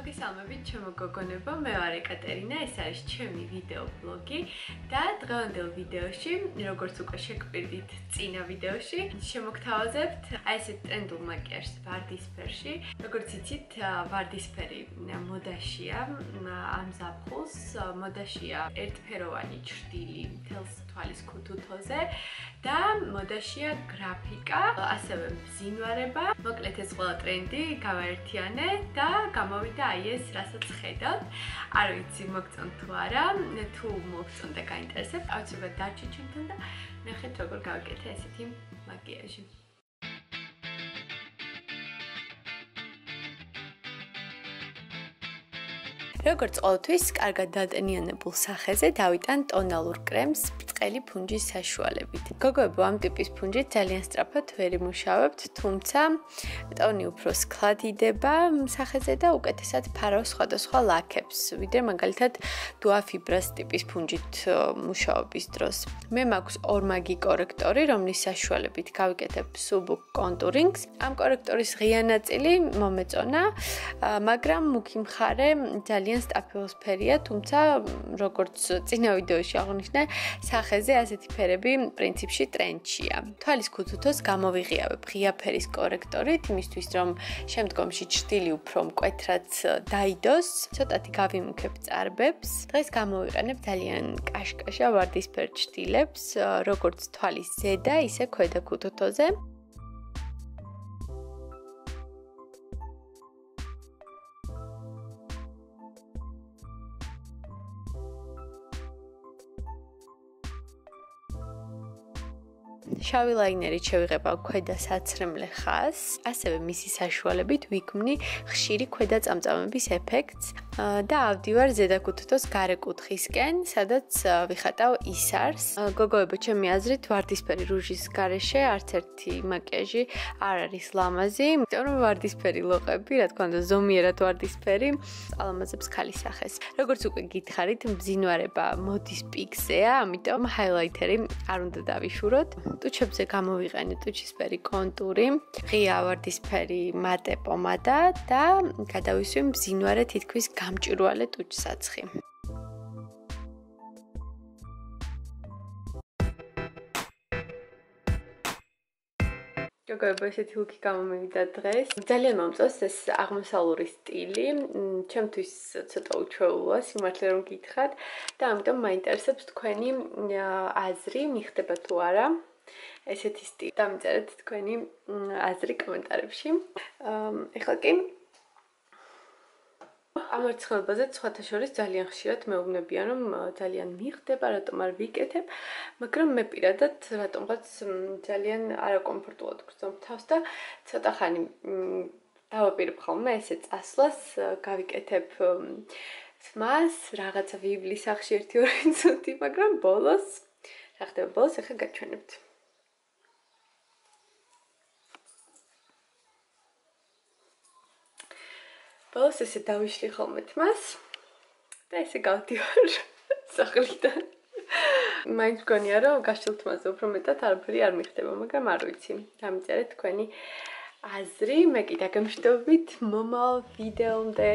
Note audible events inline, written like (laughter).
მოგესალმებით. ჩემო გოგონებო, მე ვარ ეკატერინა, ეს არის ჩემი ვიდეო ბლოგი და დღევანდელ ვიდეოში, როგორც უკვე შეგპირდით წინა ვიდეოში, შემოგთავაზებთ აი ეს ტრენდულ მაკიაჟს ვარდისფერში. როგორც იცით, ვარდისფერი მოდაშია ამ ზაფხულს, მოდაშია ერთფეროვანი ჭრდილი თელს თვალის ქუთუთოზე და მოდაშია გრაფიკა, ასევე მზინვარება. მოკლედ ეს ყველა ტრენდი გავაერთიანე და გამოვიდა აი ეს, რასაც ხედავთ. არ ვიცი მოგწონთ თუ არა, თუ მოგწონთ და გაინტერესებთ, აუცილებლად დარჩით ჩვენთან და ნახეთ როგორ გავაკეთე ესეთი მაკიაჟი. როგორც ყოველთვის, კარგად დატენიანებულ სახეზე დავიტან ტონალურ კრემს ბრტყელი ფუნჯის საშუალებით. გოგოებო, ამ ტიპის ფუნჯით ძალიან სწრაფად ვერ იმუშავებთ, თუმცა ტონი უფრო სქლად იდება სახეზე და უკეთესად ფარავს სხვადასხვა ლაქებს, ვიდრე მაგალითად დუაფიბრას ტიპის ფუნჯით მუშაობის დროს. მე მაქვს ორმაგი კორექტორი, რომლის საშუალებით გავიკეთებ subuk contouring-ს. ამ კორექტორის ღია ნაწილი მომეწონა, მაგრამ მუქი მხარე ძალიან სტაფილოსფერია, თუმცა როგორც წინა ვიდეოში აღნიშნე, სახ სახეზე ასეთი ფერები პრინციპში ტრენდშია. თვალის ქუთუთოს გამოვიღიავებ ღია ფერის კორექტორით, იმისთვის რომ შემდგომში ჭრილი უფრო მკვეთრად დაიდოს, ცოტათი გავიმუქებ წარბებს. დღეს გამოვიყენებ ძალიან კაშკაშა ვარდისფერ ჭრილებს, როგორც თვალის ზედა, ისე ქვედა ქუთუთოზე. შავი ლაინერით შევიღება ქვედა საცრემლე ხაზს, ასევე მისი საშუალებით ვიქმნი ხშირი ქვედა წამწამების ეფექტს და ავდივარ ზედაკუთთოს გარე კუთხისკენ, სადაც ვიხატავ ისარს. გოგოებო, ჩემი აზრით, ვარდისფერი რუჟის გარეშე არც ერთი მაკიაჟი არ არის ლამაზი, იმიტომ რომ ვარდისფერი ლოყები, რა თქმა უნდა, ზომიერად ვარდისფერი, ალამაზებს ხალის სახეს. როგორც უკვე გითხარით, მძინვარება მოდის პიქსეა, ამიტომ ჰაილაითერი არ უნდა დავიშუროთ. ტუჩებზე გამოვიყენე ტუჩისფერი კონტური, ღია ვარდისფერი მატე პომადა და გადავისვი მძინვარე თითქოს გამჭვირვალე ტუჩსაცხი. გოგოებო, ესეთი ლუკი გამომივიდა დღეს. ძალიან მომწონს ეს აღმოსავლური სტილი. ჩემთვის ცოტა უჩვეულოა, სიმართლე რომ გითხრათ და ამიტომ მაინტერესებს თქვენი აზრი, მიხდება თუ არა. ესეთი სტილი. დამწერეთ თქვენი აზრი კომენტარებში. ეხლა კი ამ ერთხელებაზე სხვათა შორის ძალიან ხშირად მეუბნებიან რომ ძალიან მიხდება, რატომ არ ვიკეთებ, მაგრამ მე პირადად რატომღაც ძალიან არაკომფორტულად გრძნობ თავს და ცოტა ხანი დავაპირებ ხოლმე ესე წასვლას, გავიკეთებ თმას, რაღაცა ვიბლის სახში 1-2 წუთი, მაგრამ ბოლოს რა ხდება ბოლოს ახლა გაჩვენებთ. ბოლოს ესე დავიშლი ხოლმე თმას და ესე გავდივარ (laughs) სახლიდან. მაინც გონია რომ გაშილ თმაზე უფრო მეტად არაფერი არ მიხდება, მაგრამ არ ვიცი. დამიწერეთ თქვენი აზრი, მე კიდე გემშვიდობით მომავალ ვიდეომდე.